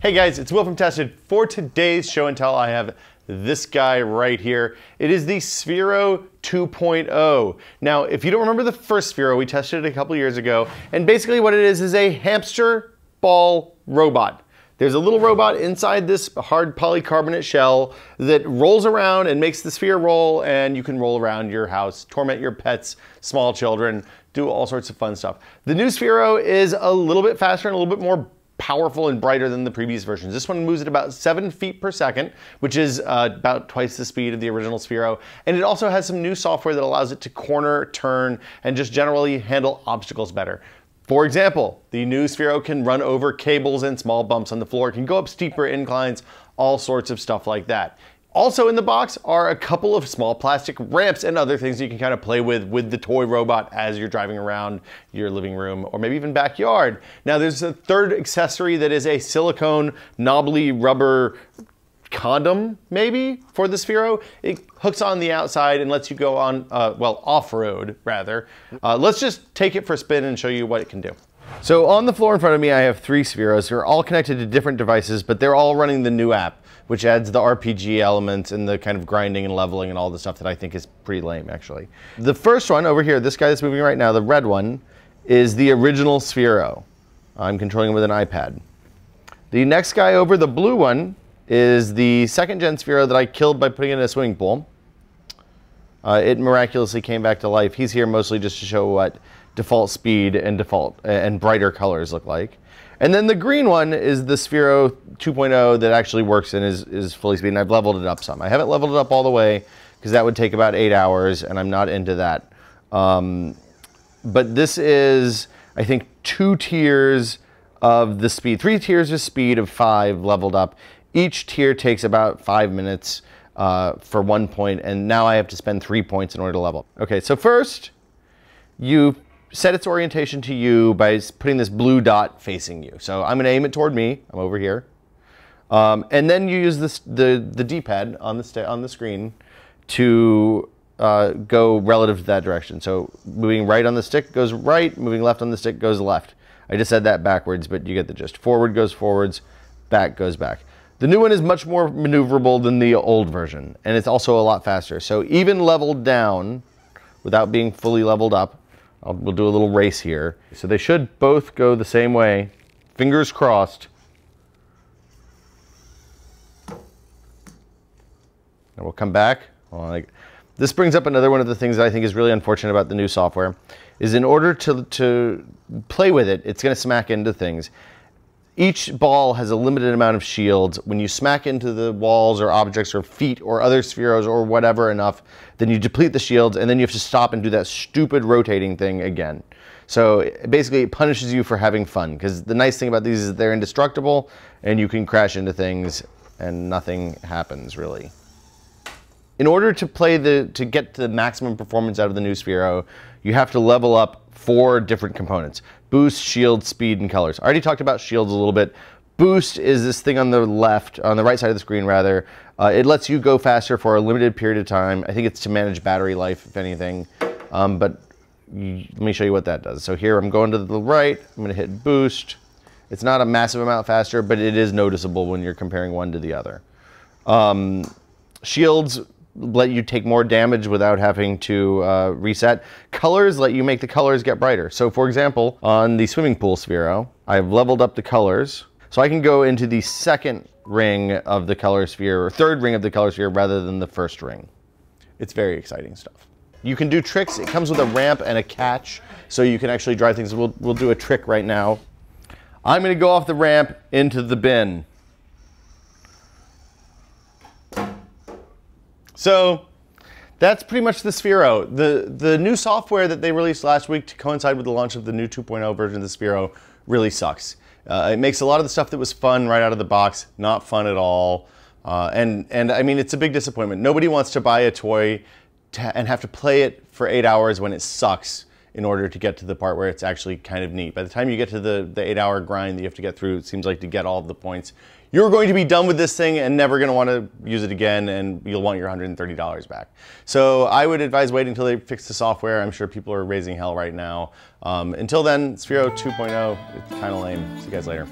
Hey guys, it's Will from Tested. For today's show and tell, I have this guy right here. It is the Sphero 2.0. Now, if you don't remember the first Sphero, we tested it a couple years ago, and basically what it is is a hamster ball robot. There's a little robot inside this hard polycarbonate shell that rolls around and makes the sphere roll, and you can roll around your house, torment your pets, small children, do all sorts of fun stuff. The new Sphero is a little bit faster and a little bit more powerful and brighter than the previous versions. This one moves at about seven feet per second, which is uh, about twice the speed of the original Sphero. And it also has some new software that allows it to corner, turn, and just generally handle obstacles better. For example, the new Sphero can run over cables and small bumps on the floor, can go up steeper inclines, all sorts of stuff like that. Also in the box are a couple of small plastic ramps and other things you can kind of play with with the toy robot as you're driving around your living room or maybe even backyard. Now there's a third accessory that is a silicone knobbly rubber condom, maybe, for the Sphero. It hooks on the outside and lets you go on, uh, well, off-road, rather. Uh, let's just take it for a spin and show you what it can do. So on the floor in front of me, I have three Spheros. They're all connected to different devices, but they're all running the new app, which adds the RPG elements and the kind of grinding and leveling and all the stuff that I think is pretty lame, actually. The first one over here, this guy that's moving right now, the red one, is the original Sphero. I'm controlling him with an iPad. The next guy over, the blue one, is the second gen Sphero that I killed by putting it in a swimming pool. Uh, it miraculously came back to life. He's here mostly just to show what default speed and default and brighter colors look like. And then the green one is the Sphero 2.0 that actually works and is, is fully speed, and I've leveled it up some. I haven't leveled it up all the way because that would take about eight hours, and I'm not into that. Um, but this is, I think, two tiers of the speed, three tiers of speed of five leveled up. Each tier takes about five minutes uh, for one point, and now I have to spend three points in order to level. Okay, so first, you set its orientation to you by putting this blue dot facing you. So I'm gonna aim it toward me, I'm over here. Um, and then you use this, the, the D-pad on the, on the screen to uh, go relative to that direction. So moving right on the stick goes right, moving left on the stick goes left. I just said that backwards, but you get the gist. Forward goes forwards, back goes back. The new one is much more maneuverable than the old version, and it's also a lot faster. So even leveled down, without being fully leveled up, I'll, we'll do a little race here. So they should both go the same way. Fingers crossed. And we'll come back. this brings up another one of the things that I think is really unfortunate about the new software, is in order to, to play with it, it's gonna smack into things. Each ball has a limited amount of shields. When you smack into the walls or objects or feet or other spheros or whatever enough, then you deplete the shields and then you have to stop and do that stupid rotating thing again. So basically it punishes you for having fun because the nice thing about these is they're indestructible and you can crash into things and nothing happens really. In order to play the, to get the maximum performance out of the new Sphero, you have to level up four different components. Boost, shield, speed, and colors. I already talked about shields a little bit. Boost is this thing on the left, on the right side of the screen rather. Uh, it lets you go faster for a limited period of time. I think it's to manage battery life, if anything. Um, but let me show you what that does. So here I'm going to the right, I'm gonna hit boost. It's not a massive amount faster, but it is noticeable when you're comparing one to the other. Um, shields let you take more damage without having to uh, reset. Colors let you make the colors get brighter. So for example, on the swimming pool Sphero, I've leveled up the colors. So I can go into the second ring of the color sphere, or third ring of the color sphere rather than the first ring. It's very exciting stuff. You can do tricks. It comes with a ramp and a catch, so you can actually drive things. We'll, we'll do a trick right now. I'm gonna go off the ramp into the bin. So that's pretty much the Sphero. The, the new software that they released last week to coincide with the launch of the new 2.0 version of the Sphero really sucks. Uh, it makes a lot of the stuff that was fun right out of the box not fun at all. Uh, and, and I mean, it's a big disappointment. Nobody wants to buy a toy to, and have to play it for eight hours when it sucks in order to get to the part where it's actually kind of neat. By the time you get to the, the eight hour grind that you have to get through, it seems like to get all of the points, you're going to be done with this thing and never going to want to use it again and you'll want your $130 back. So I would advise waiting until they fix the software. I'm sure people are raising hell right now. Um, until then, Sphero 2.0, it's kind of lame. See you guys later.